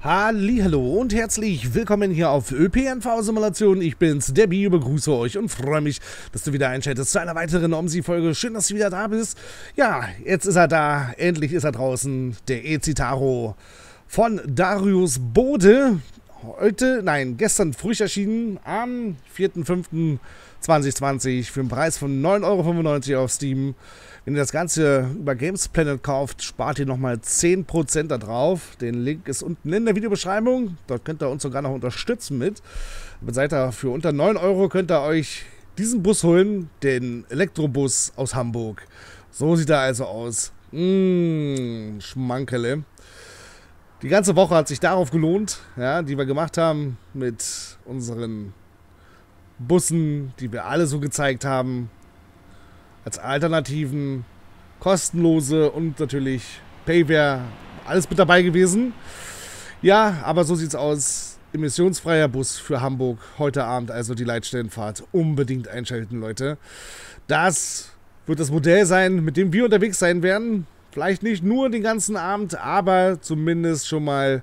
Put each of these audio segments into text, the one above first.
Hallo und herzlich willkommen hier auf ÖPNV Simulation. Ich bin's, der Bi, begrüße euch und freue mich, dass du wieder einschaltest zu einer weiteren OMSI-Folge. Schön, dass du wieder da bist. Ja, jetzt ist er da. Endlich ist er draußen. Der E-Citaro von Darius Bode. Heute, nein, gestern frisch erschienen am 4.5.2020 für einen Preis von 9,95 Euro auf Steam. Wenn ihr das Ganze über Games Planet kauft, spart ihr nochmal 10% da drauf. Den Link ist unten in der Videobeschreibung. Dort könnt ihr uns sogar noch unterstützen mit. Damit seid ihr für unter 9 Euro könnt ihr euch diesen Bus holen, den Elektrobus aus Hamburg. So sieht er also aus. Mmh, Schmankele. Die ganze Woche hat sich darauf gelohnt, ja, die wir gemacht haben mit unseren Bussen, die wir alle so gezeigt haben als Alternativen, kostenlose und natürlich Payware, alles mit dabei gewesen. Ja, aber so sieht's aus. Emissionsfreier Bus für Hamburg heute Abend, also die Leitstellenfahrt. Unbedingt einschalten, Leute. Das wird das Modell sein, mit dem wir unterwegs sein werden. Vielleicht nicht nur den ganzen Abend, aber zumindest schon mal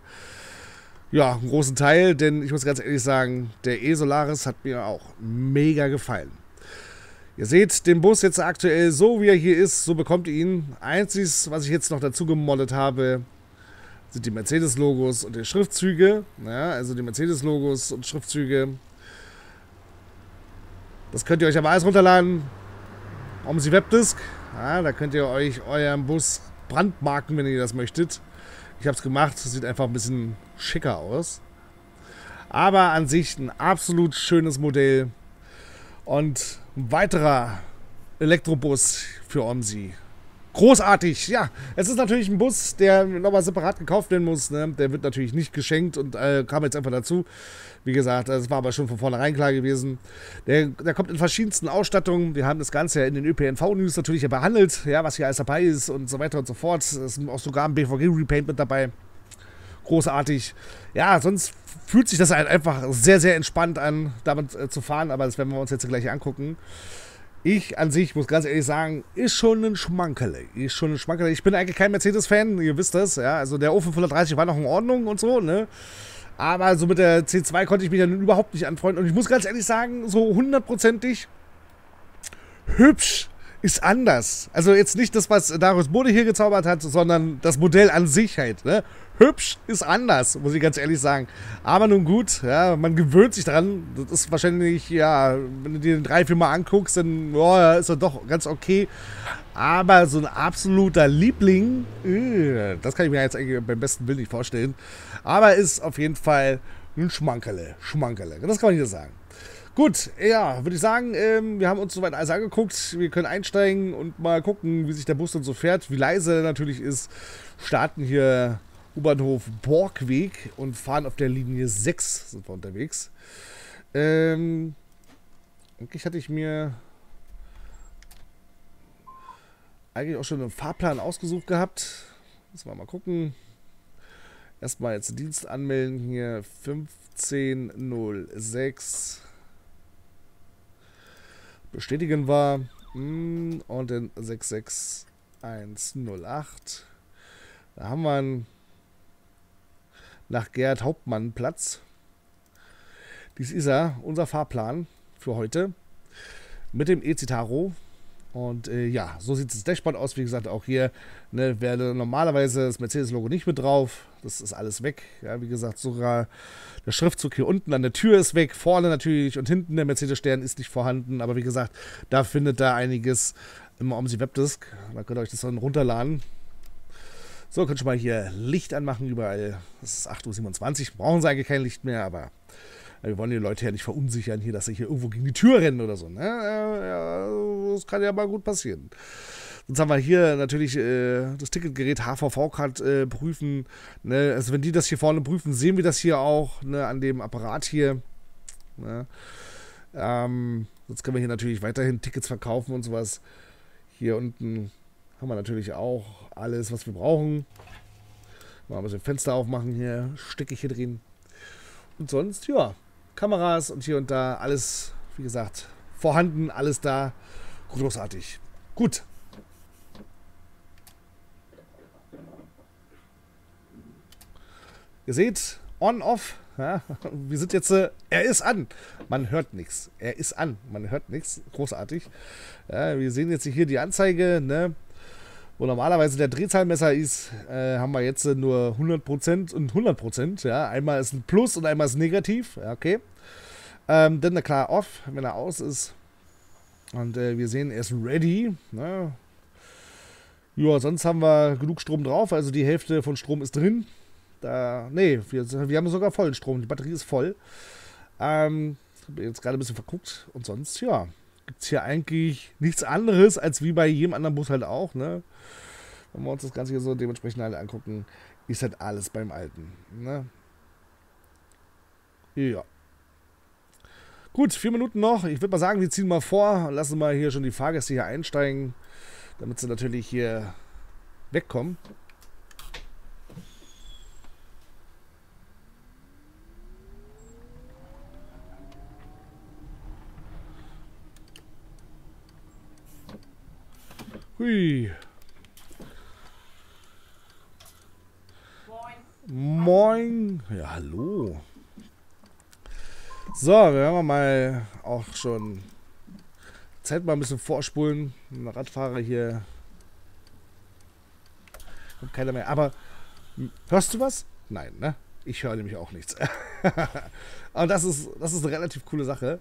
ja, einen großen Teil, denn ich muss ganz ehrlich sagen, der E-Solaris hat mir auch mega gefallen. Ihr seht den Bus jetzt aktuell so, wie er hier ist, so bekommt ihr ihn. Einziges, was ich jetzt noch dazu gemoddet habe, sind die Mercedes-Logos und die Schriftzüge. Ja, also die Mercedes-Logos und Schriftzüge. Das könnt ihr euch aber alles runterladen. Sie Webdisk. Ja, da könnt ihr euch euren Bus brandmarken, wenn ihr das möchtet. Ich habe es gemacht, sieht einfach ein bisschen schicker aus. Aber an sich ein absolut schönes Modell. Und ein weiterer Elektrobus für OMSI. Großartig, ja. Es ist natürlich ein Bus, der nochmal separat gekauft werden muss. Ne? Der wird natürlich nicht geschenkt und äh, kam jetzt einfach dazu. Wie gesagt, das war aber schon von vornherein klar gewesen. Der, der kommt in verschiedensten Ausstattungen. Wir haben das Ganze ja in den ÖPNV-News natürlich behandelt, ja, was hier alles dabei ist und so weiter und so fort. Es ist auch sogar ein BVG-Repaint mit dabei. Großartig. Ja, sonst fühlt sich das halt einfach sehr, sehr entspannt an, damit äh, zu fahren, aber das werden wir uns jetzt gleich angucken. Ich an sich muss ganz ehrlich sagen, ist schon ein Schmankerle. Ist schon ein Schmankerle. Ich bin eigentlich kein Mercedes-Fan, ihr wisst das, ja. Also der O530 war noch in Ordnung und so, ne. Aber so mit der C2 konnte ich mich dann überhaupt nicht anfreunden. Und ich muss ganz ehrlich sagen, so hundertprozentig hübsch ist anders. Also jetzt nicht das, was Darius Bode hier gezaubert hat, sondern das Modell an sich halt. Ne? Hübsch ist anders, muss ich ganz ehrlich sagen. Aber nun gut, ja, man gewöhnt sich dran. Das ist wahrscheinlich, ja, wenn du dir den drei, vier Mal anguckst, dann oh, ist er doch ganz okay. Aber so ein absoluter Liebling, äh, das kann ich mir jetzt eigentlich beim besten Willen nicht vorstellen. Aber ist auf jeden Fall ein Schmankerle. Schmankerle. Das kann man hier sagen. Gut, ja, würde ich sagen, ähm, wir haben uns soweit alles angeguckt. Wir können einsteigen und mal gucken, wie sich der Bus dann so fährt, wie leise er natürlich ist. Starten hier U-Bahnhof Borgweg und fahren auf der Linie 6 sind wir unterwegs. Ähm, eigentlich hatte ich mir eigentlich auch schon einen Fahrplan ausgesucht gehabt. Müssen wir mal gucken. Erstmal jetzt Dienst anmelden hier 1506 bestätigen wir. Hm, und den 66108. Da haben wir einen nach Gerd Hauptmann Platz. Dies ist er, unser Fahrplan für heute. Mit dem E-Citaro und äh, ja, so sieht das Dashboard aus. Wie gesagt, auch hier ne, wäre normalerweise das Mercedes-Logo nicht mit drauf. Das ist alles weg. Ja, wie gesagt, sogar der Schriftzug hier unten an der Tür ist weg. Vorne natürlich und hinten der Mercedes-Stern ist nicht vorhanden. Aber wie gesagt, da findet da einiges im OMSI Webdisk. Da könnt ihr euch das dann runterladen. So, könnt ihr mal hier Licht anmachen überall. Das ist 8.27 Uhr. Brauchen sie eigentlich kein Licht mehr, aber wir wollen die Leute ja nicht verunsichern hier, dass sie hier irgendwo gegen die Tür rennen oder so. Ne? Ja, das kann ja mal gut passieren. Sonst haben wir hier natürlich äh, das Ticketgerät HVV-Card äh, prüfen. Ne? Also wenn die das hier vorne prüfen, sehen wir das hier auch ne? an dem Apparat hier. Ne? Ähm, sonst können wir hier natürlich weiterhin Tickets verkaufen und sowas. Hier unten haben wir natürlich auch alles, was wir brauchen. Mal ein bisschen Fenster aufmachen hier, Stecke hier drin. Und sonst, ja, Kameras und hier und da alles, wie gesagt, vorhanden, alles da. Großartig. Gut. Ihr seht, on, off. Ja, wir sind jetzt, äh, er ist an. Man hört nichts. Er ist an. Man hört nichts. Großartig. Ja, wir sehen jetzt hier die Anzeige, ne? Wo normalerweise der Drehzahlmesser ist, äh, haben wir jetzt äh, nur 100% und 100%. Ja? Einmal ist ein Plus und einmal ist negativ. Ja, okay. Ähm, dann klar off, wenn er aus ist. Und äh, wir sehen, er ist ready. Ne? Ja, sonst haben wir genug Strom drauf. Also die Hälfte von Strom ist drin. Da, nee, wir, wir haben sogar vollen Strom. Die Batterie ist voll. Ähm, jetzt gerade ein bisschen verguckt. Und sonst, ja, gibt es hier eigentlich nichts anderes, als wie bei jedem anderen Bus halt auch. Ne? Wenn wir uns das Ganze hier so dementsprechend alle angucken, ist halt alles beim Alten. Ne? Ja. Gut, vier Minuten noch. Ich würde mal sagen, wir ziehen mal vor und lassen mal hier schon die Fahrgäste hier einsteigen, damit sie natürlich hier wegkommen. Hui. Moin. Ja, hallo. So, wir werden mal auch schon Zeit mal ein bisschen vorspulen. Ein Radfahrer hier. Kommt keiner mehr. Aber hörst du was? Nein, ne? Ich höre nämlich auch nichts. Und das ist, das ist eine relativ coole Sache.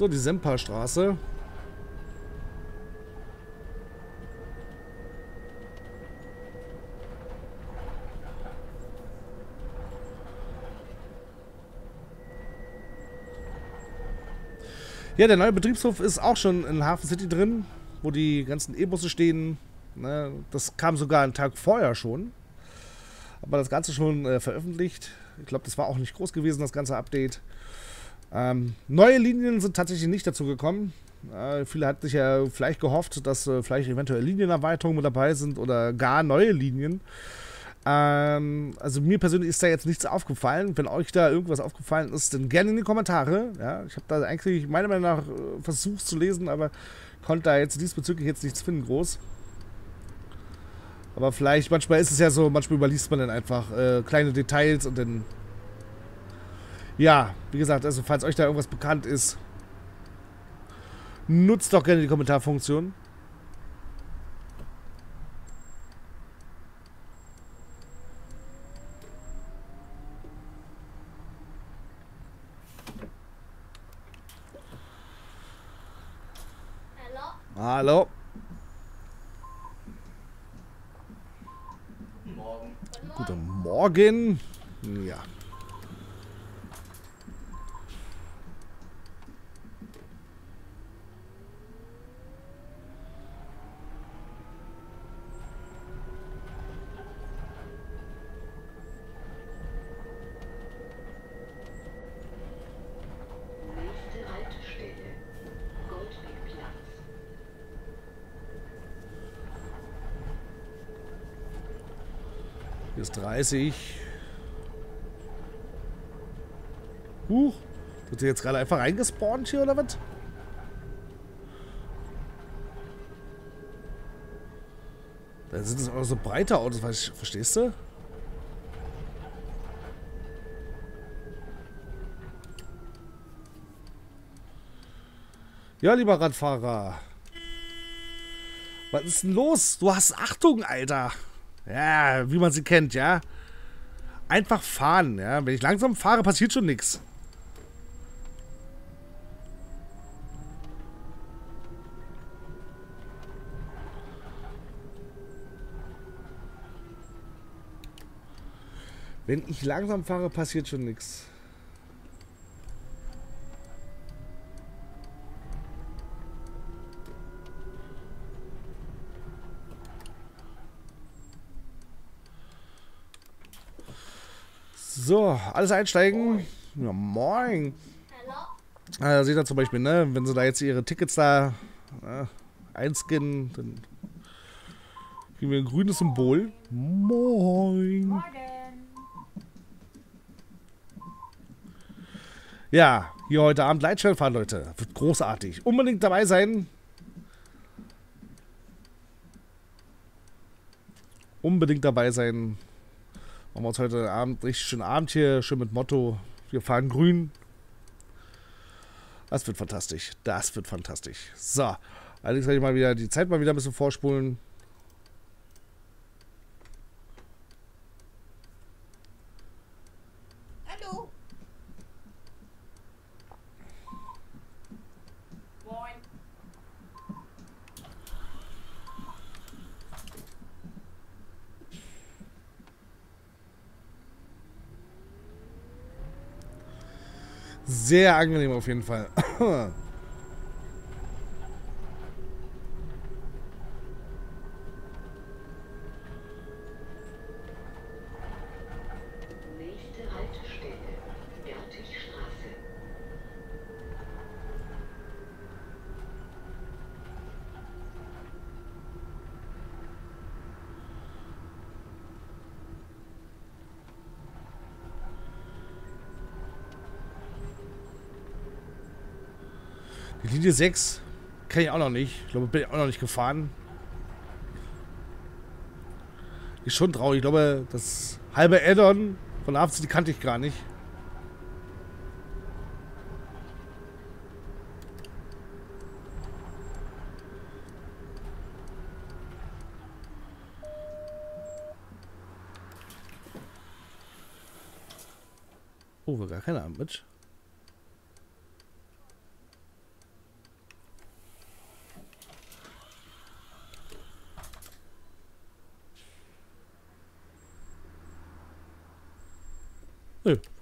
So, die Semperstraße. Ja, der neue Betriebshof ist auch schon in Hafen City drin, wo die ganzen E-Busse stehen. Ne, das kam sogar einen Tag vorher schon. Aber das Ganze schon äh, veröffentlicht. Ich glaube, das war auch nicht groß gewesen, das ganze Update. Ähm, neue Linien sind tatsächlich nicht dazu gekommen. Äh, viele hatten sich ja vielleicht gehofft, dass äh, vielleicht eventuell Linienerweiterungen mit dabei sind oder gar neue Linien. Ähm, also mir persönlich ist da jetzt nichts aufgefallen. Wenn euch da irgendwas aufgefallen ist, dann gerne in die Kommentare. Ja, ich habe da eigentlich meiner Meinung nach äh, versucht zu lesen, aber konnte da jetzt diesbezüglich jetzt nichts finden groß. Aber vielleicht, manchmal ist es ja so, manchmal überliest man dann einfach äh, kleine Details und dann ja, wie gesagt, also falls euch da irgendwas bekannt ist, nutzt doch gerne die Kommentarfunktion. Hallo. Morgen. Guten Morgen. Ja. Hier ist 30. Huch. Wird ihr jetzt gerade einfach reingespawnt hier oder was? Da sind es auch so breite Autos, verstehst du? Ja, lieber Radfahrer. Was ist denn los? Du hast Achtung, Alter. Ja, wie man sie kennt, ja. Einfach fahren, ja. Wenn ich langsam fahre, passiert schon nichts. Wenn ich langsam fahre, passiert schon nichts. So, alles einsteigen. Ja, moin. Äh, seht ihr zum Beispiel, ne, wenn sie da jetzt ihre Tickets da äh, einscannen, dann kriegen wir ein grünes Symbol. Moin. Morgen. Ja, hier heute Abend Leitstern fahren, Leute. Wird großartig. Unbedingt dabei sein. Unbedingt dabei sein. Machen wir uns heute Abend richtig schönen Abend hier. Schön mit Motto. Wir fahren grün. Das wird fantastisch. Das wird fantastisch. So. Allerdings werde ich mal wieder die Zeit mal wieder ein bisschen vorspulen. Sehr angenehm auf jeden Fall. Nächste Haltestelle, Bertigstraße. Die Linie 6 kann ich auch noch nicht. Ich glaube, bin auch noch nicht gefahren. Ist schon traurig. Ich glaube, das halbe Addon von AFC, die kannte ich gar nicht. Oh, wir gar keine Ahnung mit.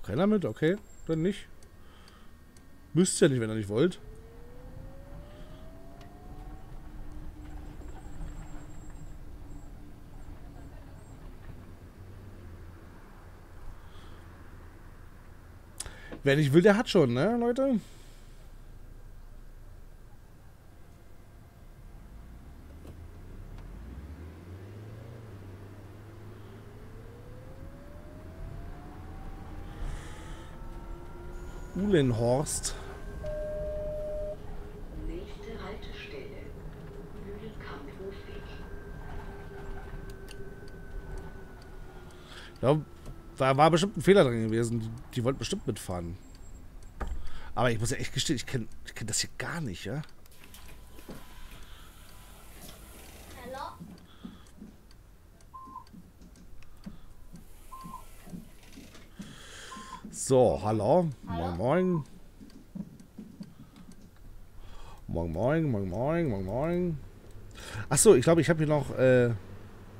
Keiner mit, okay. Dann nicht. Müsst ja nicht, wenn ihr nicht wollt. Wer nicht will, der hat schon, ne, Leute? Uhlenhorst. Nächste Haltestelle. Ja, da war bestimmt ein Fehler drin gewesen. Die, die wollten bestimmt mitfahren. Aber ich muss ja echt gestehen, ich kenne kenn das hier gar nicht, ja? Hallo. So, hallo. Moin, moin. Moin, moin, moin, moin, moin, moin. Achso, ich glaube, ich habe hier noch, äh,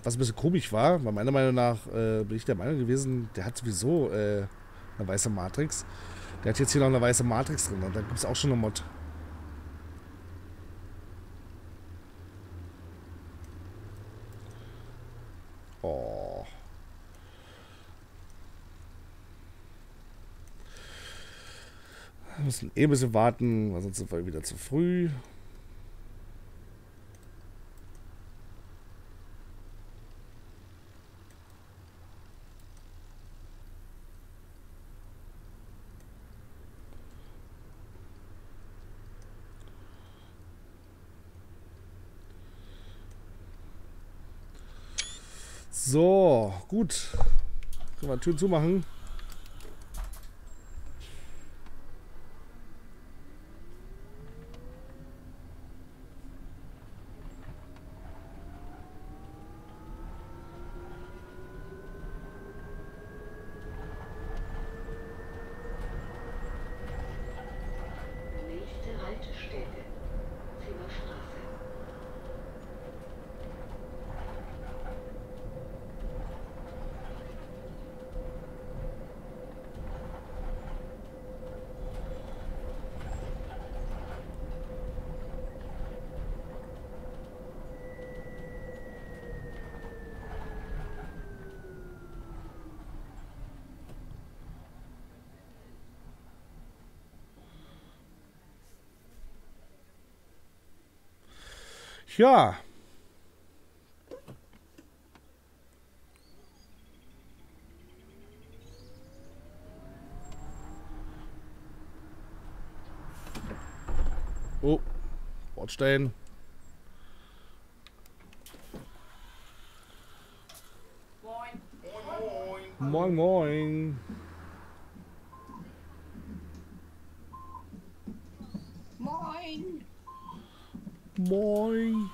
was ein bisschen komisch war, weil meiner Meinung nach äh, bin ich der Meinung gewesen, der hat sowieso äh, eine weiße Matrix. Der hat jetzt hier noch eine weiße Matrix drin und da gibt es auch schon eine Mod. Oh. Wir müssen eh ein bisschen warten, weil sonst sind wir wieder zu früh. So, gut. Können wir Türen zumachen. Ja. Oh, Bordstein. Moin. Moin, moin. Moin. Moin.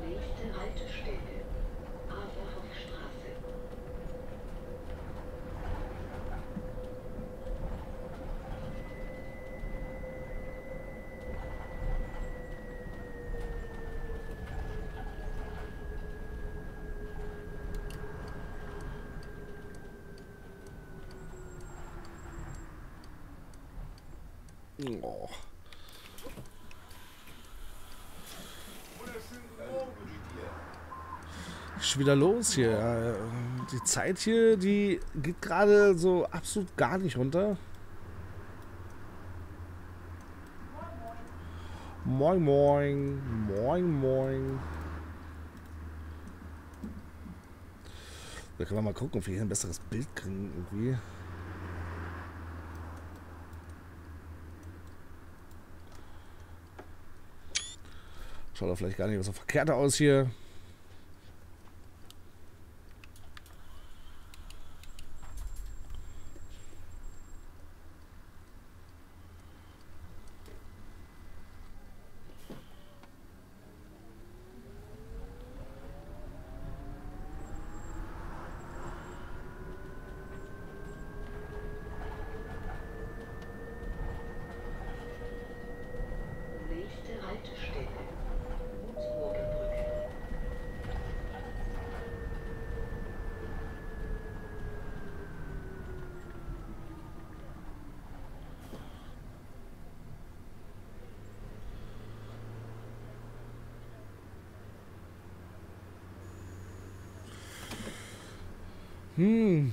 Nächste Haltestelle. Aserhoffstraße. Oh. Schon wieder los hier. Die Zeit hier, die geht gerade so absolut gar nicht runter. Moin, moin. Moin, moin. Da können wir mal gucken, ob wir hier ein besseres Bild kriegen irgendwie. Schaut doch vielleicht gar nicht so verkehrt aus hier. Nächste Haltestelle. Gutsburger Brücke. Hm.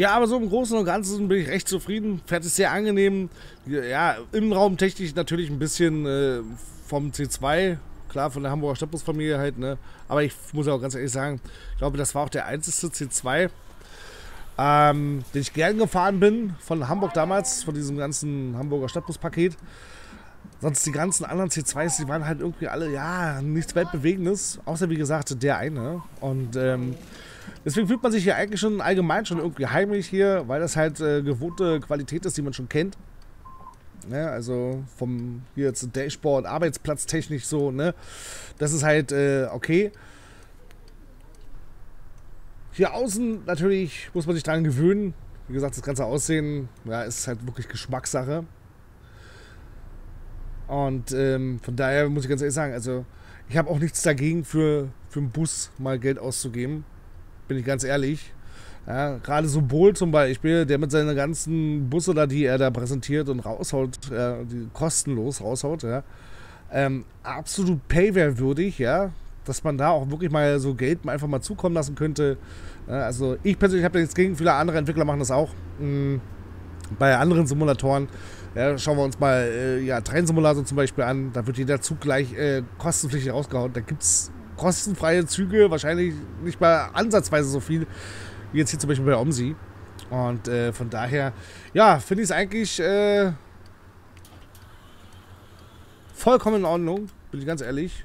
Ja, aber so im Großen und Ganzen bin ich recht zufrieden. Fährt ist sehr angenehm. Ja, Innenraumtechnisch natürlich ein bisschen äh, vom C2. Klar, von der Hamburger Stadtbusfamilie halt, ne? Aber ich muss auch ganz ehrlich sagen, ich glaube, das war auch der einzige C2, ähm, den ich gern gefahren bin von Hamburg damals, von diesem ganzen Hamburger Stadtbuspaket. Sonst die ganzen anderen C2s, die waren halt irgendwie alle, ja, nichts Weltbewegendes. Außer, wie gesagt, der eine. Und ähm, deswegen fühlt man sich hier eigentlich schon allgemein schon irgendwie heimlich hier, weil das halt äh, gewohnte Qualität ist, die man schon kennt. Ne, also vom hier jetzt Dashboard, Arbeitsplatztechnisch so, ne? Das ist halt äh, okay. Hier außen natürlich muss man sich daran gewöhnen. Wie gesagt, das ganze Aussehen, ja, ist halt wirklich Geschmackssache. Und ähm, von daher muss ich ganz ehrlich sagen, also ich habe auch nichts dagegen, für, für einen Bus mal Geld auszugeben. Bin ich ganz ehrlich. Ja, Gerade so Bohl zum Beispiel, der mit seinen ganzen Busse da, die er da präsentiert und raushaut, ja, die kostenlos raushaut, ja, ähm, absolut Payware-würdig, ja, dass man da auch wirklich mal so Geld einfach mal zukommen lassen könnte. Ja, also ich persönlich habe da nichts gegen, viele andere Entwickler machen das auch. Mhm. Bei anderen Simulatoren, ja, schauen wir uns mal äh, ja, Train-Simulator zum Beispiel an, da wird jeder Zug gleich äh, kostenpflichtig rausgehauen. Da gibt es kostenfreie Züge, wahrscheinlich nicht mal ansatzweise so viel, wie jetzt hier zum Beispiel bei OMSI. Und äh, von daher, ja, finde ich es eigentlich äh, vollkommen in Ordnung, bin ich ganz ehrlich.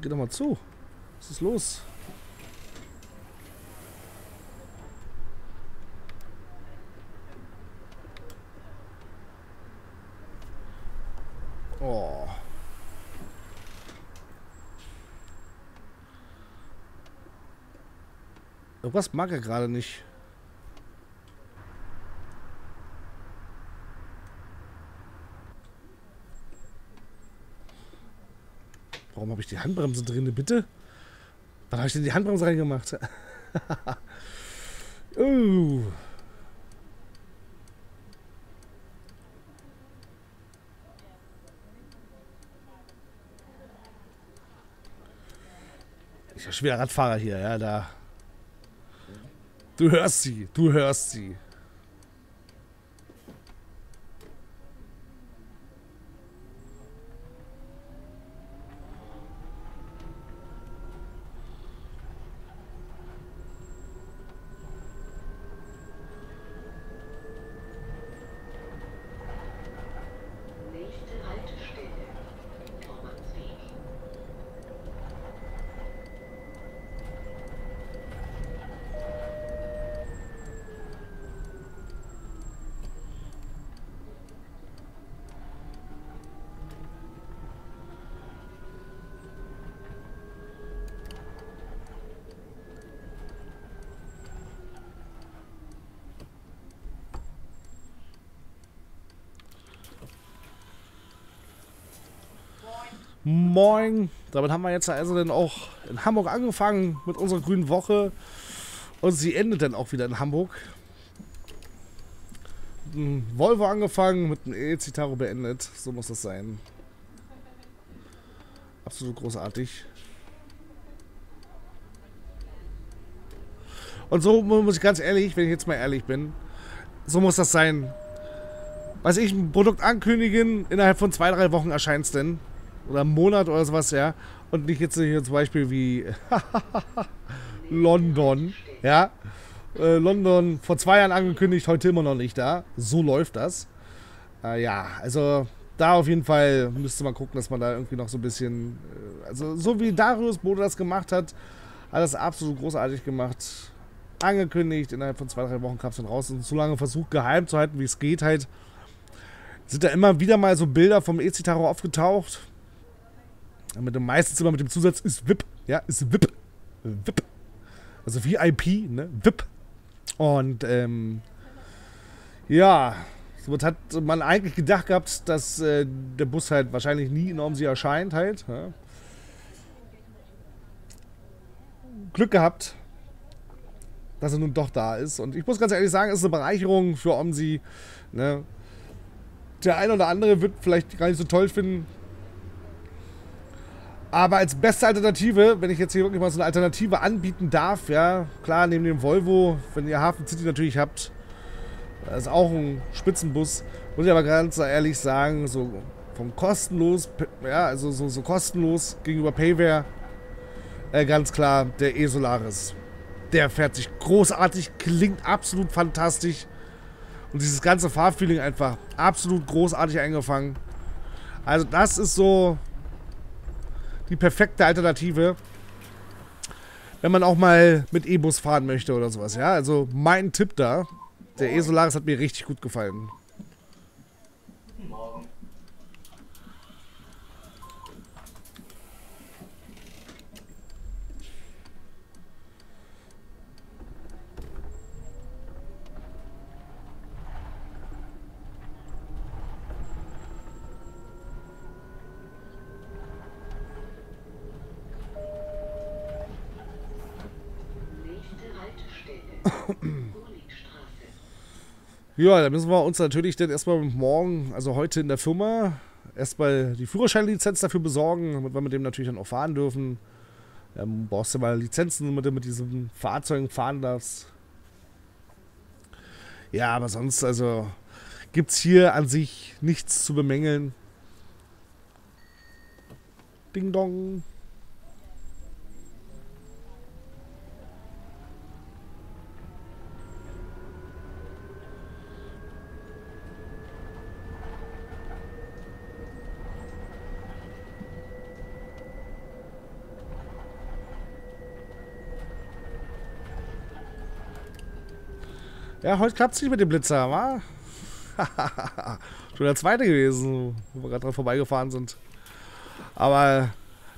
Geh doch mal zu. Was ist los? Oh. Irgendwas mag er gerade nicht. Habe ich die Handbremse drin, bitte? Wann habe ich denn die Handbremse reingemacht? uh. Ich bin schon wieder Radfahrer hier, ja, da. Du hörst sie, du hörst sie. Nächste Haltestelle. Vormannsweg. Moin. Damit haben wir jetzt also dann auch in Hamburg angefangen mit unserer grünen Woche. Und sie endet dann auch wieder in Hamburg. Mit einem Volvo angefangen, mit einem E-Citaro beendet. So muss das sein. Absolut großartig. Und so mu- muss ich ganz ehrlich, wenn ich jetzt mal ehrlich bin, so muss das sein. Weiß ich, ein Produkt ankündigen, innerhalb von zwei, drei Wochen erscheint es denn. Oder einen Monat oder sowas, ja. Und nicht jetzt hier zum Beispiel wie London, ja. Äh, London vor zwei Jahren angekündigt, heute immer noch nicht da. So läuft das. Äh, ja, also da auf jeden Fall müsste man gucken, dass man da irgendwie noch so ein bisschen. Äh, also so wie Darius Bode das gemacht hat, hat das absolut großartig gemacht. Angekündigt, innerhalb von zwei, drei Wochen kam es dann raus und so lange versucht geheim zu halten, wie es geht halt. Sind da immer wieder mal so Bilder vom E-Citaro aufgetaucht. Mit dem meistens immer mit dem Zusatz ist VIP. Ja, ist VIP. VIP. Also VIP, ne? VIP. Und ähm, ja, somit hat man eigentlich gedacht gehabt, dass äh, der Bus halt wahrscheinlich nie in Ormsee erscheint halt. Ja. Glück gehabt, dass er nun doch da ist. Und ich muss ganz ehrlich sagen, es ist eine Bereicherung für Omsi. Ne? Der eine oder andere wird vielleicht gar nicht so toll finden. Aber als beste Alternative, wenn ich jetzt hier wirklich mal so eine Alternative anbieten darf, ja, klar, neben dem Volvo, wenn ihr Hafen City natürlich habt, das ist auch ein Spitzenbus, muss ich aber ganz ehrlich sagen, so vom kostenlos, ja, also so, so kostenlos gegenüber Payware, äh, ganz klar, der E-Solaris. Der fährt sich großartig, klingt absolut fantastisch. Und dieses ganze Fahrfeeling einfach absolut großartig eingefangen. Also das ist so die perfekte Alternative, wenn man auch mal mit E-Bus fahren möchte oder sowas. Ja, also mein Tipp da, der E-Solaris hat mir richtig gut gefallen. Ja, da müssen wir uns natürlich dann erstmal morgen, also heute in der Firma, erstmal die Führerscheinlizenz dafür besorgen, damit wir mit dem natürlich dann auch fahren dürfen. Ähm, brauchst du mal Lizenzen, damit du mit diesen Fahrzeugen fahren darfst. Ja, aber sonst, also, gibt es hier an sich nichts zu bemängeln. Ding dong. Ja, heute klappt es nicht mit dem Blitzer, wa? Schon der zweite gewesen, wo wir gerade dran vorbeigefahren sind. Aber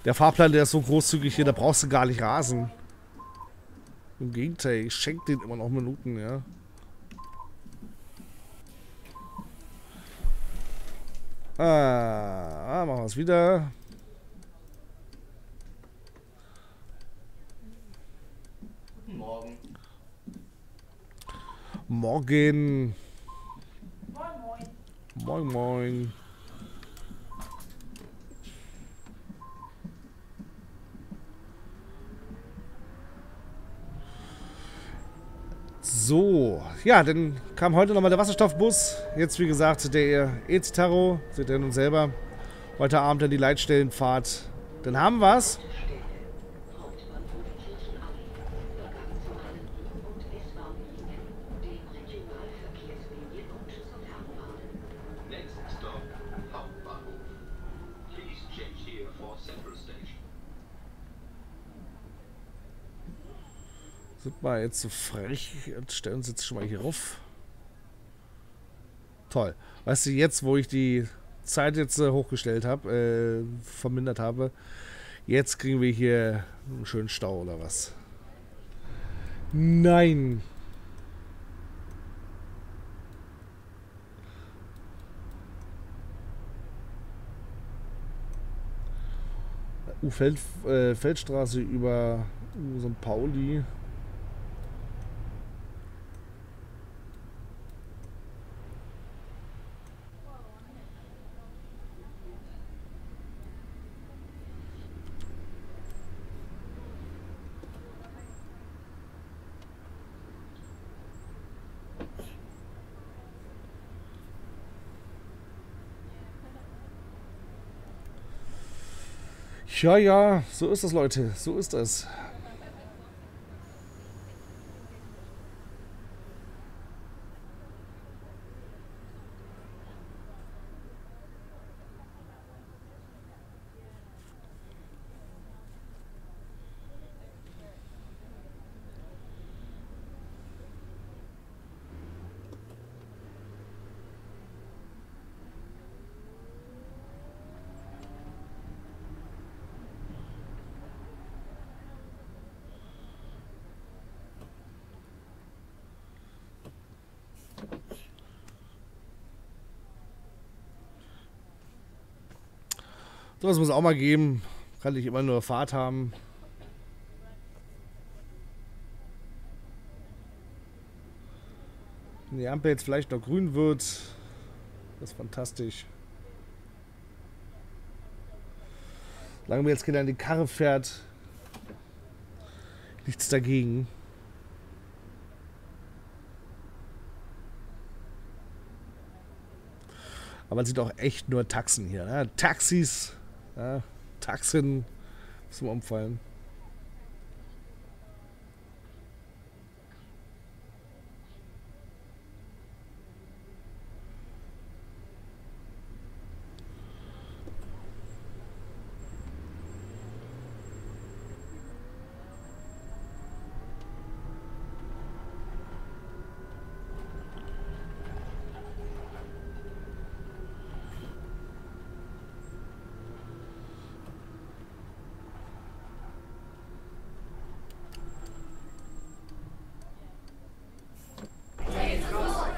der Fahrplan, der ist so großzügig hier, da brauchst du gar nicht rasen. Im Gegenteil, ich schenke den immer noch Minuten, ja. Ah, machen wir es wieder. Guten Morgen. Morgen. Moin, moin. Moin, moin. So, ja, dann kam heute nochmal der Wasserstoffbus. Jetzt, wie gesagt, der E-Zitarro. Seht ihr nun selber. Heute Abend dann die Leitstellenfahrt. Dann haben wir's. Wir jetzt so frech und stellen uns jetzt schon mal hier rauf. Toll. Weißt du, jetzt, wo ich die Zeit jetzt äh, hochgestellt habe, äh, vermindert habe, jetzt kriegen wir hier einen schönen Stau oder was? Nein. U Feld, äh, Feldstraße über U St. Pauli. Ja, ja, so ist das, Leute. So ist das. So, das muss es auch mal geben. Kann nicht immer nur Fahrt haben. Wenn die Ampel jetzt vielleicht noch grün wird, das ist fantastisch. Solange mir jetzt keiner in die Karre fährt, nichts dagegen. Aber man sieht auch echt nur Taxen hier. Ne? Taxis, ja, Taxen zum Umfallen.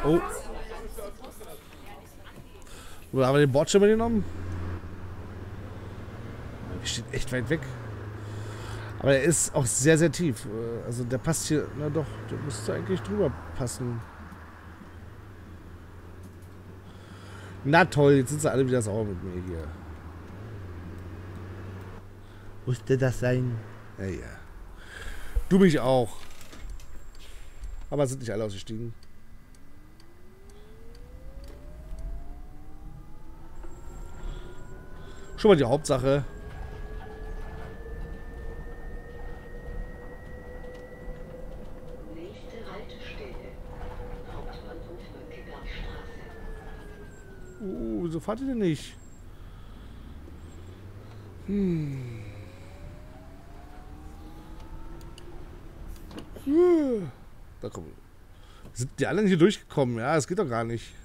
Oh. Oder haben wir den Bordschirm genommen? Der steht echt weit weg. Aber er ist auch sehr, sehr tief. Also der passt hier, na doch, der müsste eigentlich drüber passen. Na toll, jetzt sind sie alle wieder sauer mit mir hier. Musste das sein? Ja, ja. Du mich auch. Aber sind nicht alle ausgestiegen. Schon mal die Hauptsache. Uh, wieso fahrt ihr denn nicht? Hm. Da kommen Sind die anderen hier durchgekommen? Ja, das geht doch gar nicht.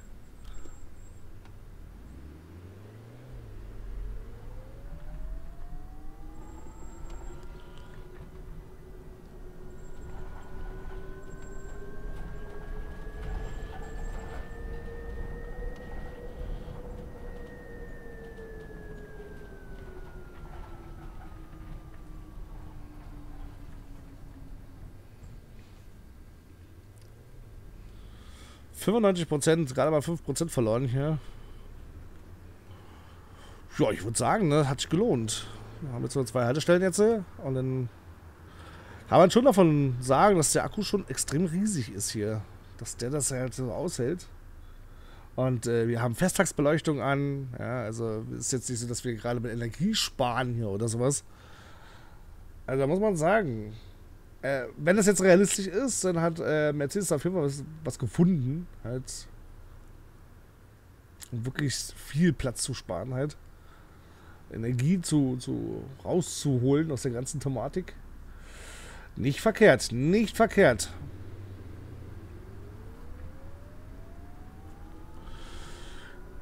Fünfundneunzig Prozent, gerade mal 5% verloren hier. Ja, ich würde sagen, ne, hat sich gelohnt. Wir haben jetzt nur zwei Haltestellen jetzt äh, und dann kann man schon davon sagen, dass der Akku schon extrem riesig ist hier. Dass der das halt so aushält. Und äh, wir haben Festtagsbeleuchtung an. Ja, also ist jetzt nicht so, dass wir gerade mit Energie sparen hier oder sowas. Also da muss man sagen, äh, wenn das jetzt realistisch ist, dann hat äh, Mercedes auf jeden Fall was, was gefunden, halt. Um wirklich viel Platz zu sparen, halt. Energie zu, zu rauszuholen aus der ganzen Thematik. Nicht verkehrt, nicht verkehrt.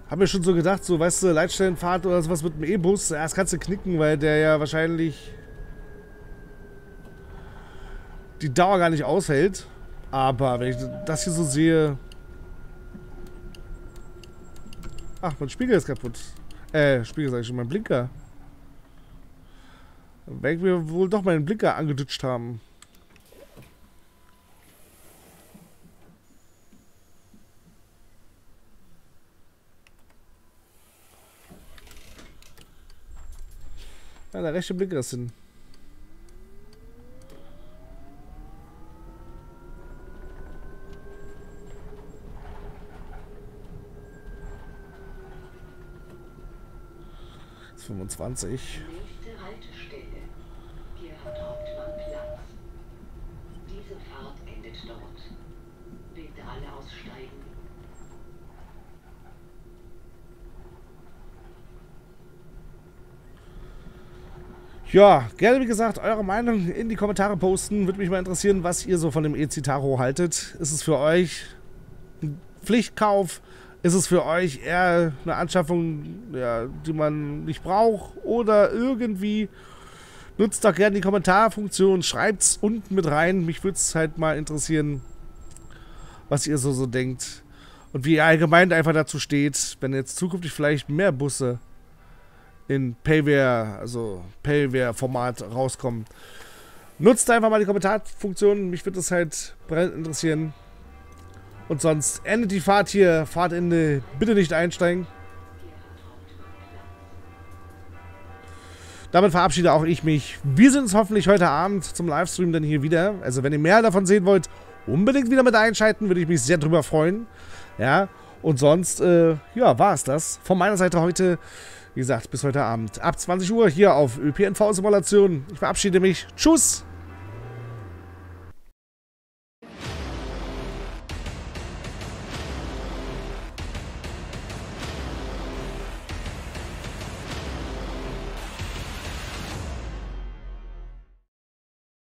Hab mir schon so gedacht, so, weißt du, Leitstellenfahrt oder sowas mit dem E-Bus, das kannst du knicken, weil der ja wahrscheinlich die Dauer gar nicht aushält. Aber wenn ich das hier so sehe... Ach, mein Spiegel ist kaputt. Äh, Spiegel sag ich schon, mein Blinker. Wenn wir wohl doch meinen Blinker angedutscht haben. Ja, der rechte Blinker ist hin. 25. Ja, gerne wie gesagt, eure Meinung in die Kommentare posten. Würde mich mal interessieren, was ihr so von dem E-Citaro haltet. Ist es für euch ein Pflichtkauf? Ist es für euch eher eine Anschaffung, ja, die man nicht braucht? Oder irgendwie nutzt doch gerne die Kommentarfunktion, schreibt es unten mit rein. Mich würde es halt mal interessieren, was ihr so, so denkt. Und wie ihr allgemein einfach dazu steht, wenn jetzt zukünftig vielleicht mehr Busse in Payware, also Payware-Format rauskommen. Nutzt einfach mal die Kommentarfunktion, mich würde das halt brennend interessieren. Und sonst endet die Fahrt hier, Fahrtende, bitte nicht einsteigen. Damit verabschiede auch ich mich. Wir sehen uns hoffentlich heute Abend zum Livestream dann hier wieder. Also wenn ihr mehr davon sehen wollt, unbedingt wieder mit einschalten, würde ich mich sehr drüber freuen. Ja, und sonst, äh, ja, war es das. Von meiner Seite heute, wie gesagt, bis heute Abend. Ab 20 Uhr hier auf ÖPNV-Simulation. Ich verabschiede mich. Tschüss!